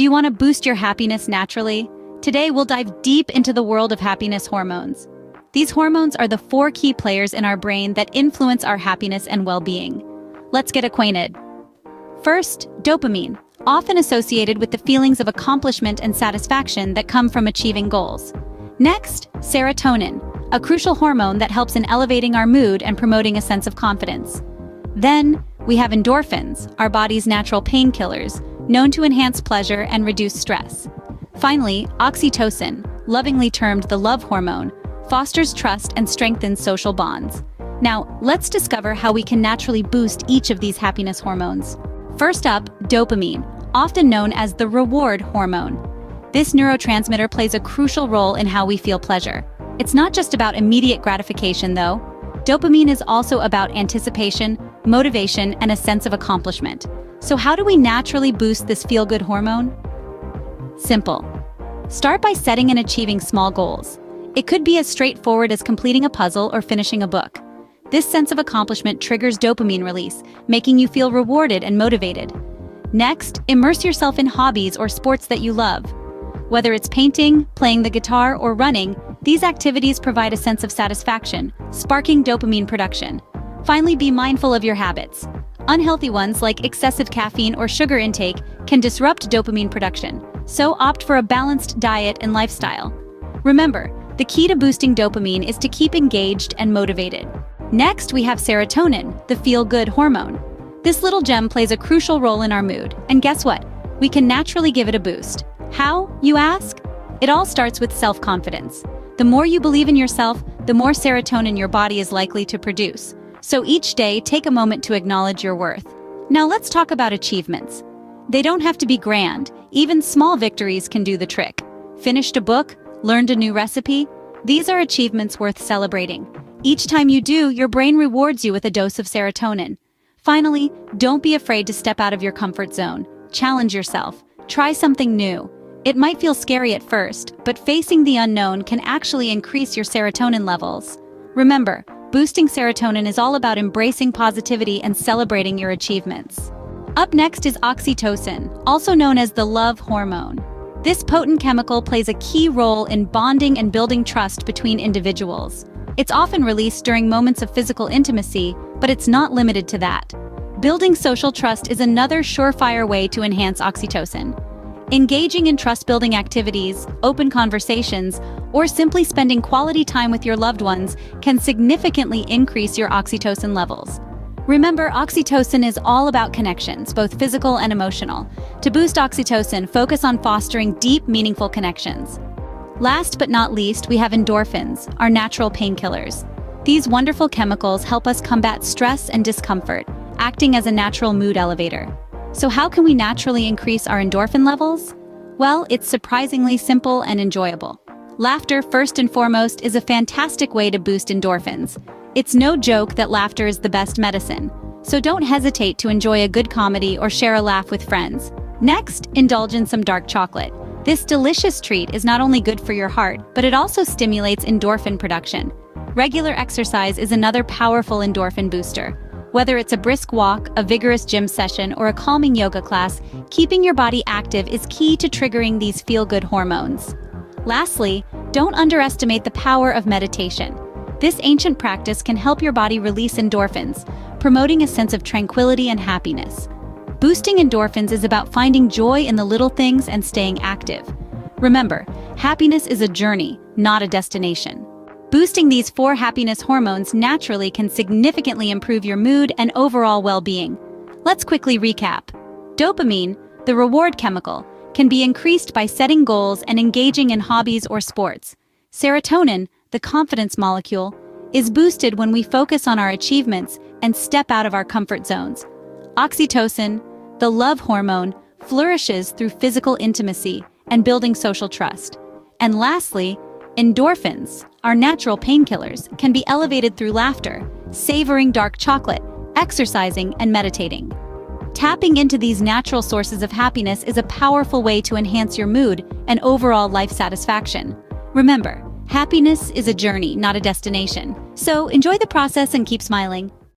Do you want to boost your happiness naturally? Today, we'll dive deep into the world of happiness hormones. These hormones are the four key players in our brain that influence our happiness and well-being. Let's get acquainted. First, dopamine, often associated with the feelings of accomplishment and satisfaction that come from achieving goals. Next, serotonin, a crucial hormone that helps in elevating our mood and promoting a sense of confidence. Then, we have endorphins, our body's natural painkillers, known to enhance pleasure and reduce stress. Finally, oxytocin, lovingly termed the love hormone, fosters trust and strengthens social bonds. Now, let's discover how we can naturally boost each of these happiness hormones. First up, dopamine, often known as the reward hormone. This neurotransmitter plays a crucial role in how we feel pleasure. It's not just about immediate gratification, though. Dopamine is also about anticipation, motivation, and a sense of accomplishment. So how do we naturally boost this feel-good hormone? Simple. Start by setting and achieving small goals. It could be as straightforward as completing a puzzle or finishing a book. This sense of accomplishment triggers dopamine release, making you feel rewarded and motivated. Next, immerse yourself in hobbies or sports that you love. Whether it's painting, playing the guitar, or running, these activities provide a sense of satisfaction, sparking dopamine production. Finally, be mindful of your habits. Unhealthy ones like excessive caffeine or sugar intake can disrupt dopamine production, so opt for a balanced diet and lifestyle. Remember, the key to boosting dopamine is to keep engaged and motivated. Next, we have serotonin, the feel-good hormone. This little gem plays a crucial role in our mood, and guess what? We can naturally give it a boost. How, you ask? It all starts with self-confidence. The more you believe in yourself, the more serotonin your body is likely to produce. So each day, take a moment to acknowledge your worth. Now let's talk about achievements. They don't have to be grand. Even small victories can do the trick. Finished a book? Learned a new recipe? These are achievements worth celebrating. Each time you do, your brain rewards you with a dose of serotonin. Finally, don't be afraid to step out of your comfort zone. Challenge yourself. Try something new. It might feel scary at first, but facing the unknown can actually increase your serotonin levels. Remember, Boosting serotonin is all about embracing positivity and celebrating your achievements. Up next is oxytocin, also known as the love hormone. This potent chemical plays a key role in bonding and building trust between individuals. It's often released during moments of physical intimacy, but it's not limited to that. Building social trust is another surefire way to enhance oxytocin. Engaging in trust-building activities, open conversations, or simply spending quality time with your loved ones can significantly increase your oxytocin levels. Remember, oxytocin is all about connections, both physical and emotional. To boost oxytocin, focus on fostering deep, meaningful connections. Last but not least, we have endorphins, our natural painkillers. These wonderful chemicals help us combat stress and discomfort, acting as a natural mood elevator. So how can we naturally increase our endorphin levels? Well, it's surprisingly simple and enjoyable. Laughter, first and foremost, is a fantastic way to boost endorphins. It's no joke that laughter is the best medicine. So don't hesitate to enjoy a good comedy or share a laugh with friends. Next, indulge in some dark chocolate. This delicious treat is not only good for your heart, but it also stimulates endorphin production. Regular exercise is another powerful endorphin booster. Whether it's a brisk walk, a vigorous gym session, or a calming yoga class, keeping your body active is key to triggering these feel-good hormones. Lastly, don't underestimate the power of meditation. This ancient practice can help your body release endorphins, promoting a sense of tranquility and happiness. Boosting endorphins is about finding joy in the little things and staying active. Remember, happiness is a journey, not a destination. Boosting these four happiness hormones naturally can significantly improve your mood and overall well-being. Let's quickly recap. Dopamine, the reward chemical, can be increased by setting goals and engaging in hobbies or sports. Serotonin, the confidence molecule, is boosted when we focus on our achievements and step out of our comfort zones. Oxytocin, the love hormone, flourishes through physical intimacy and building social trust. And lastly, endorphins, our natural painkillers, can be elevated through laughter, savoring dark chocolate, exercising, and meditating. Tapping into these natural sources of happiness is a powerful way to enhance your mood and overall life satisfaction. Remember, happiness is a journey, not a destination. So enjoy the process and keep smiling.